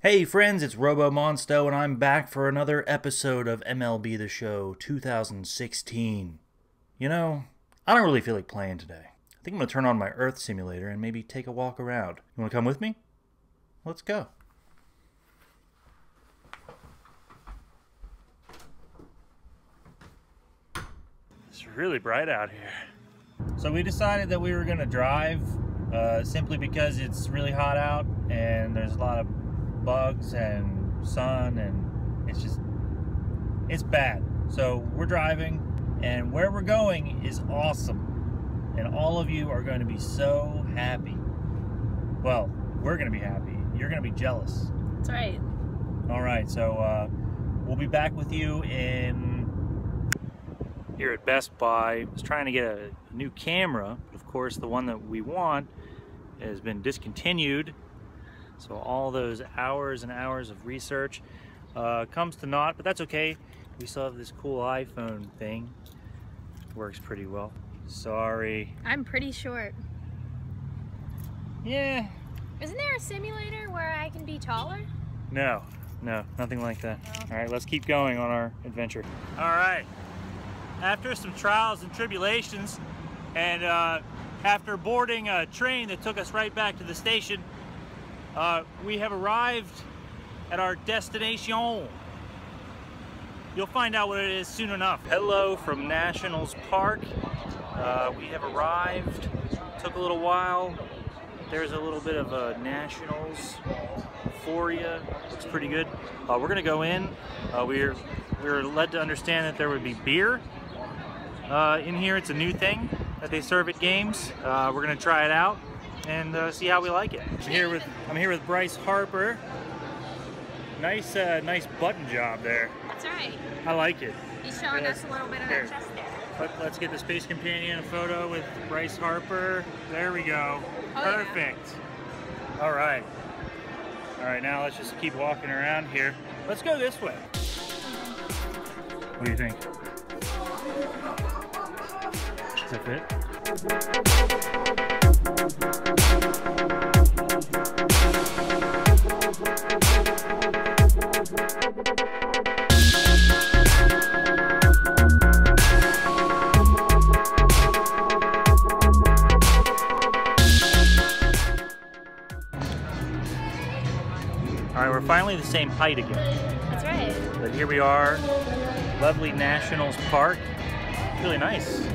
Hey friends, it's Robo Monsto, and I'm back for another episode of MLB The Show 2016. You know, I don't really feel like playing today. I think I'm gonna turn on my Earth simulator and maybe take a walk around. You wanna come with me? Let's go. It's really bright out here. So we decided that we were gonna drive uh, simply because it's really hot out and there's a lot of bugs and sun and it's just it's bad. So we're driving and where we're going is awesome. And all of you are going to be so happy. Well, we're going to be happy. You're going to be jealous. That's right. All right, so uh, we'll be back with you in here at Best Buy. I was trying to get a new camera, but of course the one that we want has been discontinued. So all those hours and hours of research uh, comes to naught, but that's okay. We still have this cool iPhone thing. Works pretty well. Sorry. I'm pretty short. Yeah. Isn't there a simulator where I can be taller? No, no, nothing like that. Oh. All right, let's keep going on our adventure. All right. After some trials and tribulations, and uh, after boarding a train that took us right back to the station, uh, we have arrived at our destination. You'll find out what it is soon enough. Hello from Nationals Park. Uh, we have arrived. Took a little while. There's a little bit of a Nationals euphoria. Looks pretty good. Uh, we're gonna go in. Uh, we're we were led to understand that there would be beer uh, in here. It's a new thing that they serve at games. Uh, we're gonna try it out and uh, see how we like it. I'm here with I'm here with Bryce Harper. Nice uh, nice button job there. That's right. I like it. He's showing Yes. us a little bit of Here. that chest there. Let, let's get the Space Companion a photo with Bryce Harper. There we go. Oh, yeah. Perfect. All right. All right, now let's just keep walking around here. Let's go this way. What do you think? Does it fit? All right, we're finally the same height again. That's right. But here we are, lovely Nationals Park. Really nice.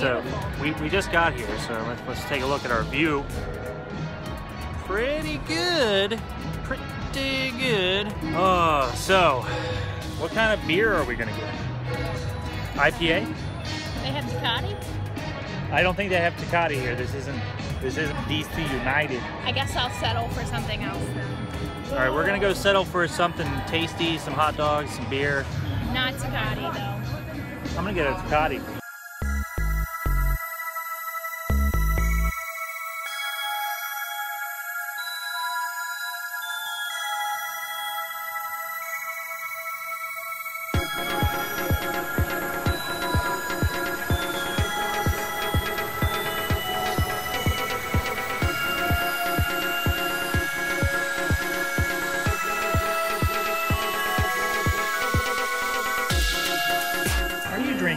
A we, we just got here, so let's, let's take a look at our view. Pretty good, pretty good. Oh, so what kind of beer are we gonna get? IPA? They have Ducati? I don't think they have Tecate here. This isn't this isn't DC United. I guess I'll settle for something else then. All right, we're gonna go settle for something tasty, some hot dogs, some beer. Not Ducati though. I'm gonna get a Tecate.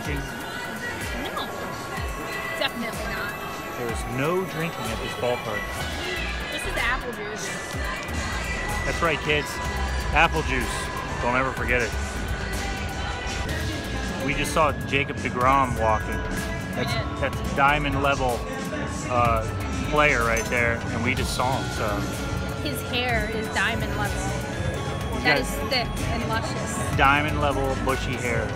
Drinking? No. Definitely not. There's no drinking at this ballpark. This is apple juice. That's right, kids. Apple juice. Don't ever forget it. We just saw Jacob deGrom walking. That's that's diamond level uh, player right there, and we just saw him. So His hair is diamond level. That is thick and luscious. diamond level bushy hair.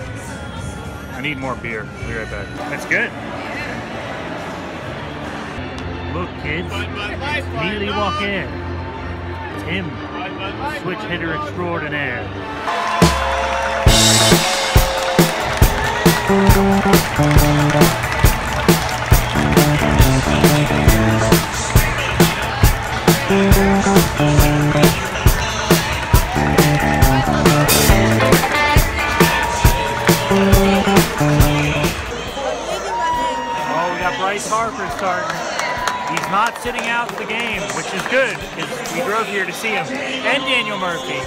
I need more beer. I'll Be right back. That's good. Look, kids. Immediately walk in. It's switch hitter extraordinaire. Oh, we got Bryce Harper starting. He's not sitting out the game, which is good because we drove here to see him. And Daniel Murphy.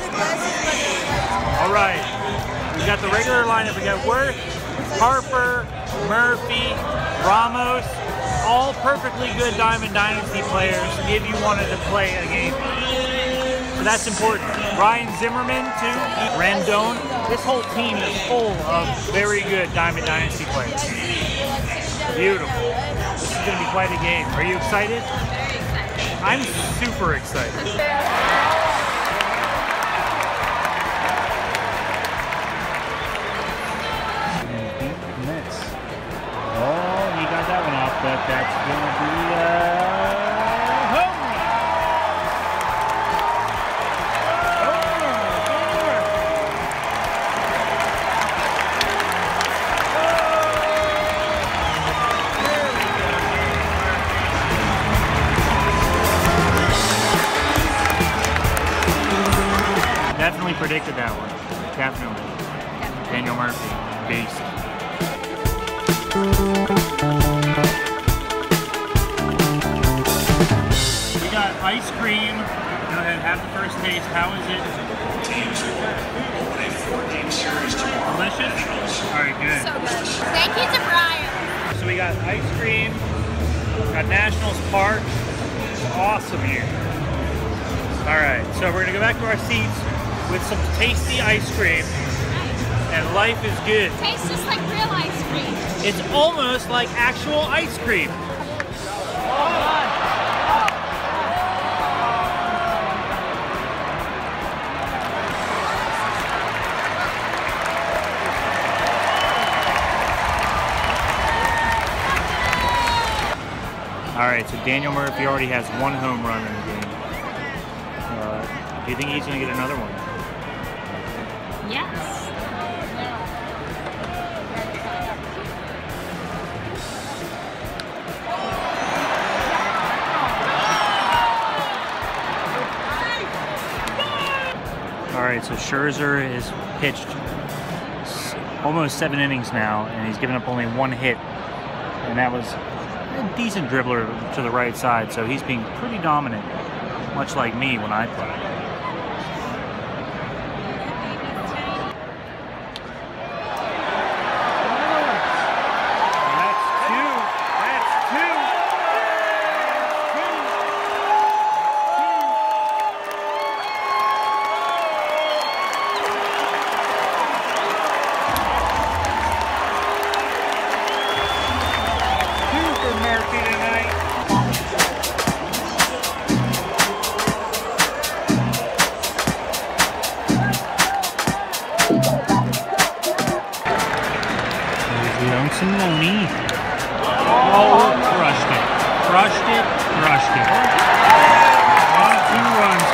All right. We've got the regular lineup. We got Werth, Harper, Murphy, Ramos, all perfectly good Diamond Dynasty players if you wanted to play a game. So that's important. Ryan Zimmerman, too. Rendon. This whole team is full of very good Diamond Dynasty players. Beautiful. Going to be quite a game. Are you excited? Very excited. I'm super excited. cream. Go ahead, have the first taste. How is it? Delicious? All right, good. So good. Thank you to Brian. So we got ice cream, got Nationals Park. It's awesome here. All right, so we're gonna go back to our seats with some tasty ice cream, and life is good. Tastes just like real ice cream. It's almost like actual ice cream. Right, so Daniel Murphy already has one home run in the game. Uh, do you think he's going to get another one? Yes. All right, so Scherzer is pitched almost seven innings now, and he's given up only one hit, and that was a decent dribbler to the right side. So he's being pretty dominant, much like me when I play. Lonesome Loney. Oh, crushed it. Crushed it, crushed it. One, two runs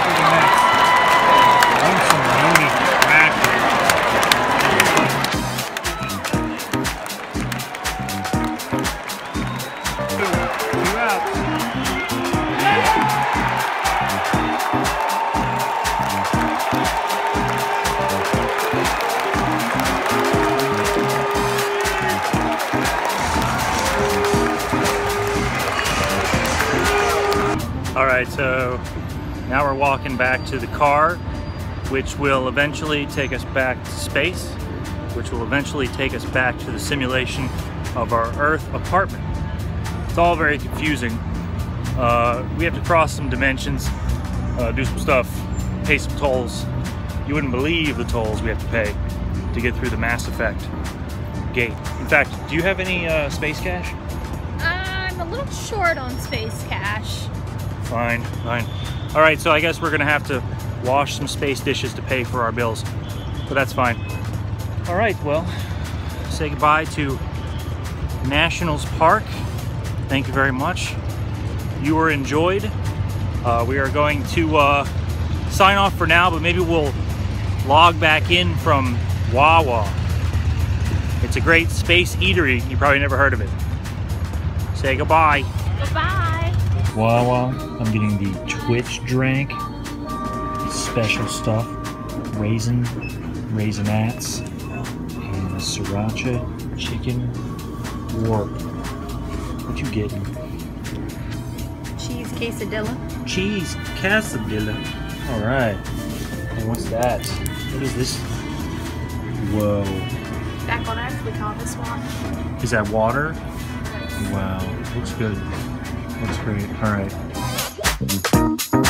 right, so now we're walking back to the car, which will eventually take us back to space, which will eventually take us back to the simulation of our Earth apartment. It's all very confusing. Uh, we have to cross some dimensions, uh, do some stuff, pay some tolls. You wouldn't believe the tolls we have to pay to get through the Mass Effect gate. In fact, do you have any uh, space cash? I'm a little short on space cash. Fine, fine. All right, so I guess we're gonna have to wash some space dishes to pay for our bills, but that's fine. All right, well, say goodbye to Nationals Park. Thank you very much. You were enjoyed. Uh, we are going to uh, sign off for now, but maybe we'll log back in from Wawa. It's a great space eatery. You probably never heard of it. Say goodbye. Goodbye. Wawa. I'm getting the Twitch drink. Special stuff. Raisin, Raisinets, and a sriracha chicken warp. What you getting? Cheese quesadilla. cheese quesadilla. All right. And what's that? What is this? Whoa. Back on Earth, we call this one. Is that water? Wow. Looks good. Looks great. All right. Thank you.